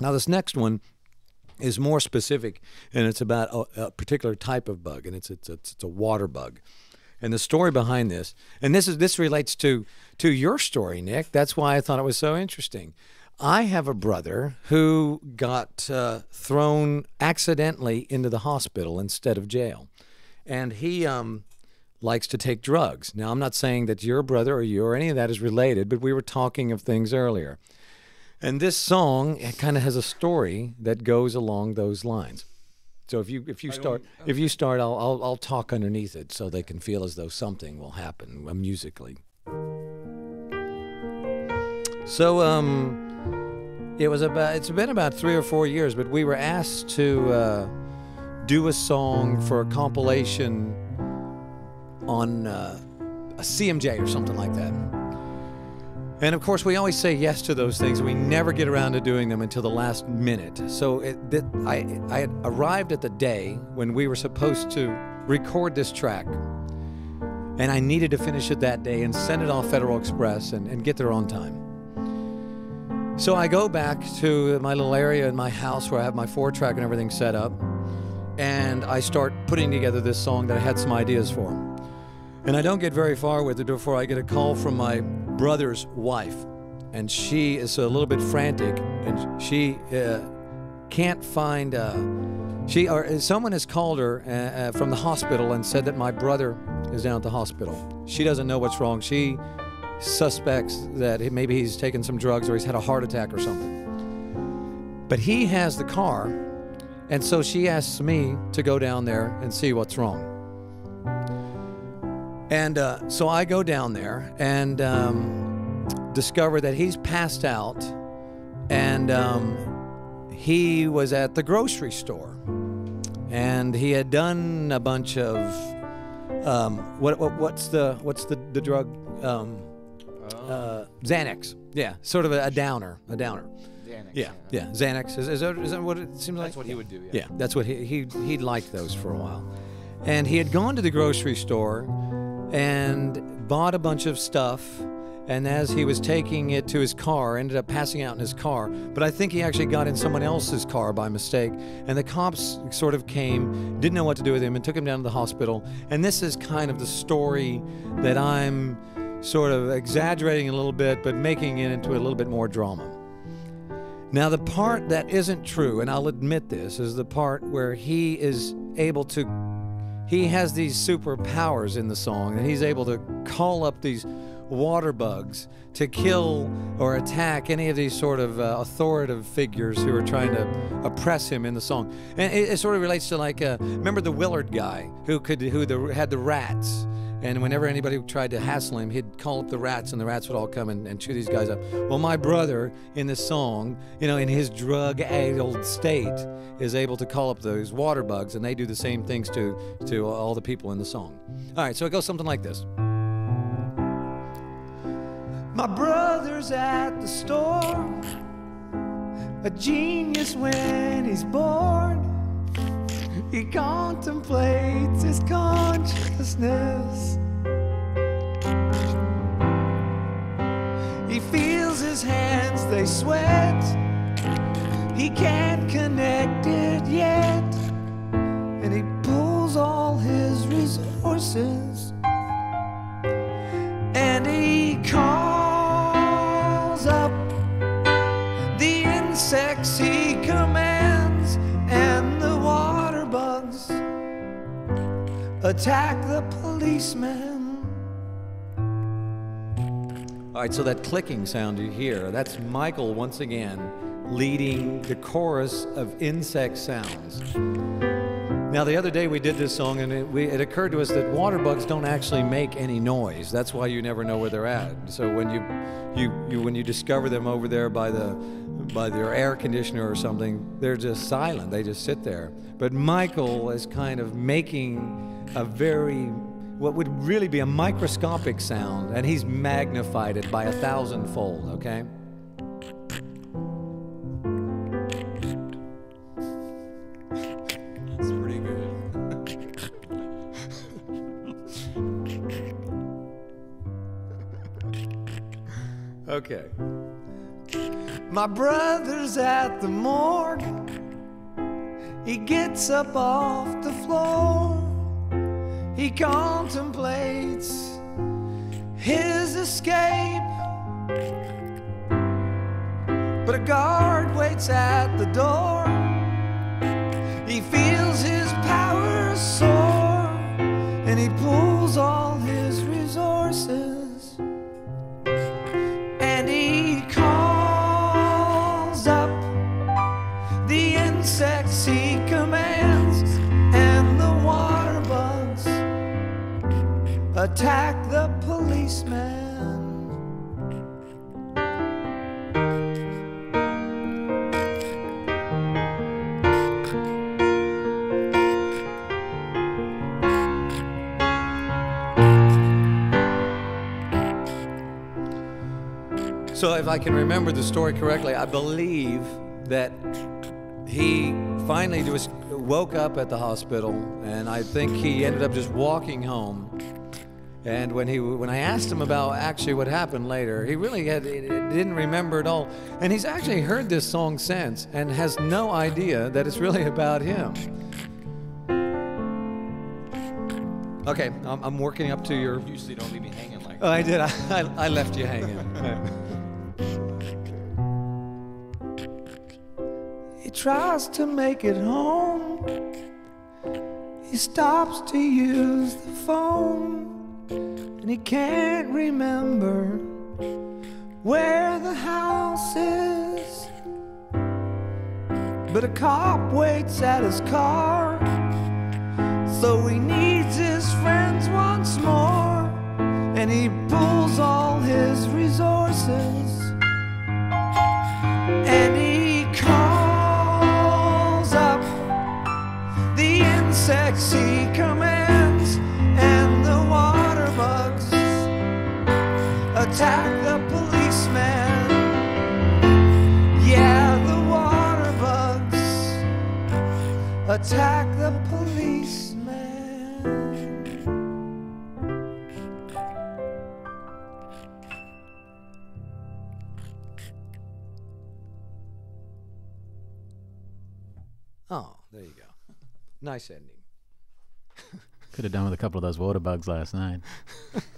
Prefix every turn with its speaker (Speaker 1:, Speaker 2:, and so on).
Speaker 1: Now, this next one is more specific, and it's about a, a particular type of bug, and it's, it's, it's, it's a water bug. And the story behind this, and this is this relates to to your story, Nic. That's why I thought it was so interesting. I have a brother who got uh, thrown accidentally into the hospital instead of jail, and he um, likes to take drugs. Now, I'm not saying that your brother or you or any of that is related, but we were talking of things earlier. And this song kind of has a story that goes along those lines. So if you if you start if you start, I'll, I'll I'll talk underneath it so they can feel as though something will happen uh, musically. So um, it was about it's been about three or four years, but we were asked to uh, do a song for a compilation on uh, a CMJ or something like that. And of course, we always say yes to those things. We never get around to doing them until the last minute. So it, I, I had arrived at the day when we were supposed to record this track. And I needed to finish it that day and send it off Federal Express and, and get there on time. So I go back to my little area in my house where I have my four track and everything set up. And I start putting together this song that I had some ideas for. And I don't get very far with it before I get a call from my brother's wife. And she is a little bit frantic and she uh, can't find. Uh, she or someone has called her uh, uh, from the hospital and said that my brother is down at the hospital. She doesn't know what's wrong. She suspects that maybe he's taken some drugs or he's had a heart attack or something. But he has the car, and so she asks me to go down there and see what's wrong. And uh, so I go down there and um, discover that he's passed out and um, he was at the grocery store. And he had done a bunch of um, what, what what's the what's the the drug um, uh, Xanax. Yeah sort of a, a downer a downer.
Speaker 2: Xanax,
Speaker 1: yeah yeah. Xanax. Is, is, that, is that what it seems like?
Speaker 2: That's what he would do, yeah.
Speaker 1: yeah that's what he he he liked those for a while. And he had gone to the grocery store and bought a bunch of stuff and as he was taking it to his car ended up passing out in his car. But i think he actually got in someone else's car by mistake and the cops sort of came didn't know what to do with him and took him down to the hospital. And this is kind of the story that i'm sort of exaggerating a little bit but making it into a little bit more drama. Now, the part that isn't true, and I'll admit this, is the part where he is able to, he has these superpowers in the song, and he's able to call up these water bugs to kill or attack any of these sort of uh, authoritative figures who are trying to oppress him in the song. And it, it sort of relates to like, uh, remember the Willard guy who could, who the, had the rats. And whenever anybody tried to hassle him, he'd call up the rats, and the rats would all come and, and chew these guys up. Well, my brother in the song, you know, in his drug-addled state, is able to call up those water bugs, and they do the same things to to all the people in the song. All right, so it goes something like this. My brother's at the store, a genius when he's bored. He contemplates his consciousness. They sweat. He can't connect it yet. And he pulls all his resources. And he calls up the insects he commands and the water bugs attack the policeman. All right, so that clicking sound you hear, that's Michael once again leading the chorus of insect sounds. Now, the other day we did this song, and it, we, it occurred to us that water bugs don't actually make any noise. That's why you never know where they're at. So when you, you, you when you discover them over there by the by their air conditioner or something, they're just silent. They just sit there. But Michael is kind of making a very what would really be a microscopic sound, and he's magnified it by a thousandfold. Okay.
Speaker 2: It's pretty good.
Speaker 1: Okay. My brother's at the morgue. He gets up off the floor. He contemplates his escape. But a guard waits at the door. He feels his power soar and he pulls all his resources and he calls up the insects he commands attack the policeman. So, if I can remember the story correctly, I believe that he finally just woke up at the hospital, and I think he ended up just walking home. And when he when I asked him about actually what happened later, he really had didn't remember at all. And he's actually heard this song since and has no idea that it's really about him. Okay, I'm, I'm working up to your.
Speaker 2: Usually don't leave me hanging like
Speaker 1: Oh, I did. I, I, I left you hanging. he tries to make it home. He stops to use the phone. And he can't remember where the house is. But a cop waits at his car. So he needs his friends once more, and he pulls all his resources, attack the policeman. Oh, there you go. Nice ending.
Speaker 3: Could have done with a couple of those water bugs last night.